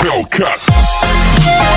Hellcat.